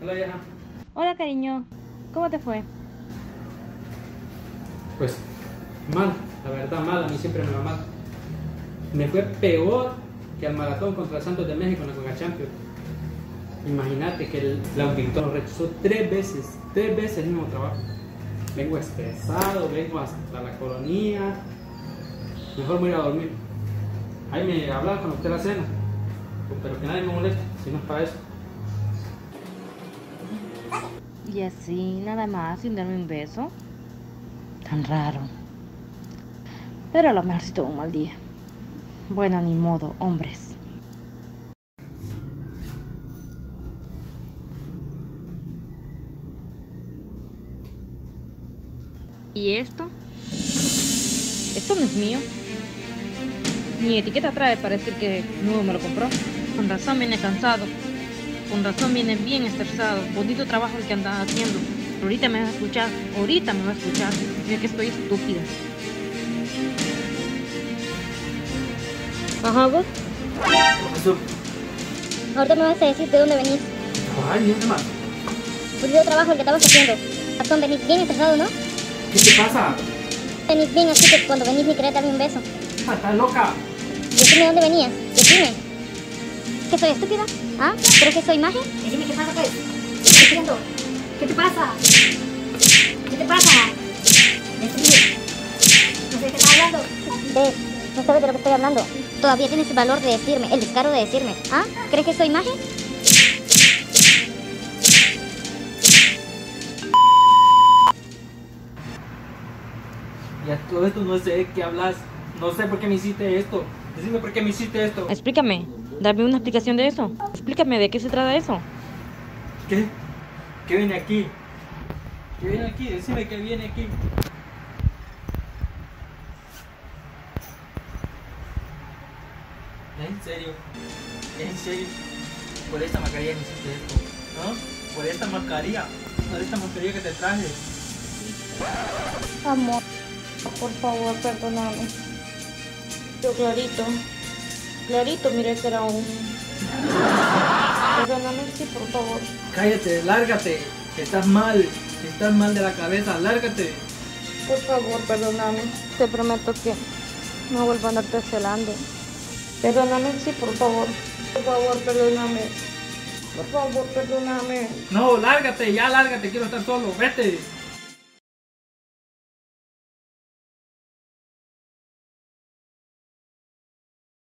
Hola, vieja. Hola, cariño. ¿Cómo te fue? Pues, mal, la verdad, mal. A mí siempre me va mal. Me fue peor que al maratón contra el Santos de México en la Coca Champions. Imagínate que el, el auditor lo rechazó tres veces, tres veces el mismo trabajo. Vengo estresado, vengo hasta la colonia. Mejor me voy a ir a dormir. Ahí me hablas cuando usted la cena. Pero que nadie me moleste, si no es para eso. Y así, nada más, sin darme un beso. Tan raro. Pero a lo mejor sí tuvo un mal día. Bueno, ni modo, hombres. ¿Y esto? Esto no es mío. Ni etiqueta trae para decir que nuevo me lo compró. Con razón viene cansado. Con razón viene bien estresado. Bonito trabajo el que anda haciendo. Ahorita me va a escuchar. Ahorita me va a escuchar. Mira que estoy estúpida. Ajá, vos. Profesor, Ahorita me vas a decir de dónde venís. ay, ¿dónde más? Yo trabajo el que estabas haciendo. Razón, venís bien estresado, ¿no? ¿Qué te pasa? Venís bien así que cuando venís ni querés darme un beso. Ah, ¿Estás loca? Decime dónde venías. Decime. ¿Que soy estúpida? ¿Ah? ¿Crees que soy imagen? Decime qué pasa, pues. ¿Qué estoy haciendo? ¿Qué te pasa? ¿Qué te pasa? Decime. No sé de qué estás hablando. Ve, no sabes de lo que estoy hablando. Todavía tienes el valor de decirme, el descaro de decirme. ¿Ah? ¿Crees que soy imagen? Ya todo esto no sé de qué hablas. No sé por qué me hiciste esto. Decime por qué me hiciste esto. Explícame. Dame una explicación de eso. Explícame de qué se trata eso. ¿Qué? ¿Qué viene aquí? ¿Qué viene aquí? Decime qué viene aquí. ¿Es en serio? ¿Es en serio? Por esta mascarilla me hiciste esto. ¿No? Por esta mascarilla. Por esta mascarilla que te traje. Amor, por favor, perdóname. Yo, Clarito. Clarito, mira que era un. Perdóname, sí, por favor. Cállate, lárgate. Estás mal. Estás mal de la cabeza. Lárgate. Por favor, perdóname. Te prometo que no vuelvo a andarte celando. Perdóname, sí, por favor. Por favor, perdóname. Por favor, perdóname. No, lárgate, ya lárgate. Quiero estar solo. Vete.